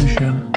solution.